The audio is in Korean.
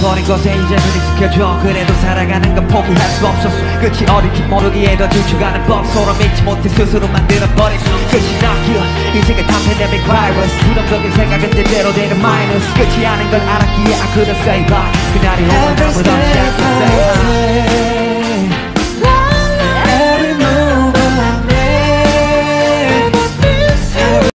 버린 것에 이제는 익숙해져 그래도 살아가는 건 포기할 수 없었어. 끝이 어릴지 모르기에 더 주축하는 법 서로 믿지 못해 스스로 만들어버린 끝이 나기어 인생의 다 팬데믹 바이러스 부정적인 생각은 대대로 되는 마이너스 끝이 아닌 걸 알았기에 I couldn't say bye 그날이 오면 아무도 없지 않고